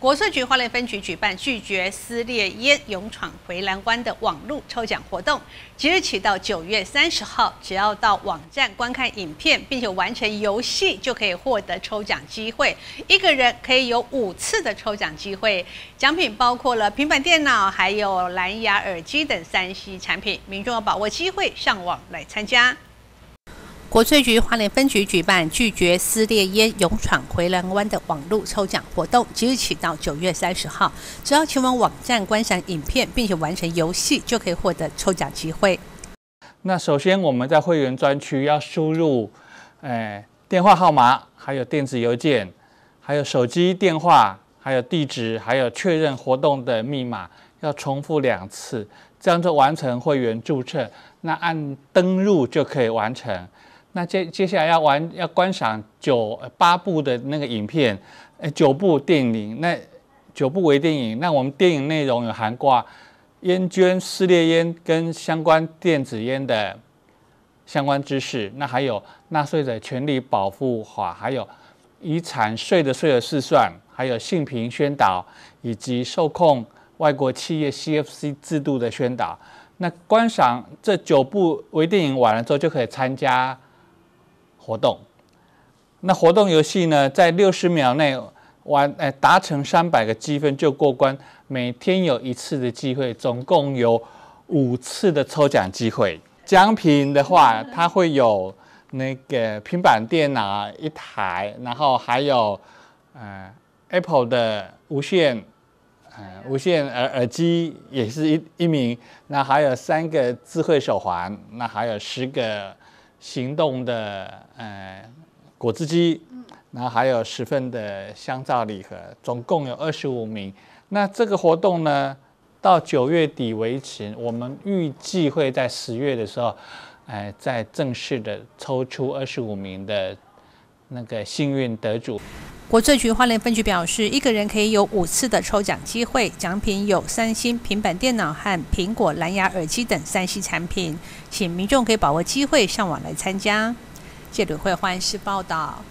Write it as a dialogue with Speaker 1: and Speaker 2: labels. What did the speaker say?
Speaker 1: 国税局花莲分局举办拒绝撕裂烟勇闯回蓝关的网络抽奖活动，即日起到九月三十号，只要到网站观看影片，并且完成游戏，就可以获得抽奖机会。一个人可以有五次的抽奖机会，奖品包括了平板电脑、还有蓝牙耳机等三 C 产品。民众要把握机会，上网来参加。国税局花莲分局举办拒绝撕裂烟勇闯回蓝湾的网络抽奖活动，即日起到九月三十号，只要前往网站观赏影片，并且完成游戏，就可以获得抽奖机会。
Speaker 2: 那首先我们在会员专区要输入，诶电话号码，还有电子邮件，还有手机电话，还有地址，还有确认活动的密码，要重复两次，这样就完成会员注册。那按登录就可以完成。那接接下来要玩要观赏九八部的那个影片，呃九部电影，那九部微电影，那我们电影内容有涵盖烟捐、撕裂烟跟相关电子烟的相关知识，那还有纳税者权利保护法，还有遗产税的税额试算，还有性平宣导，以及受控外国企业 CFC 制度的宣导。那观赏这九部微电影完了之后，就可以参加。活动，那活动游戏呢，在六十秒内完，哎，达成三百个积分就过关。每天有一次的机会，总共有五次的抽奖机会。奖品的话，它会有那个平板电脑一台，然后还有呃 Apple 的无线呃无线耳耳机也是一一名，那还有三个智慧手环，那还有十个。行动的呃果汁机，然后还有十份的香皂礼盒，总共有二十五名。那这个活动呢，到九月底为止，我们预计会在十月的时候，哎，再正式的抽出二十五名的那个幸运得主。
Speaker 1: 国税局花莲分局表示，一个人可以有五次的抽奖机会，奖品有三星平板电脑和苹果蓝牙耳机等三 C 产品，请民众可以把握机会上网来参加。记者会欢迎市报道。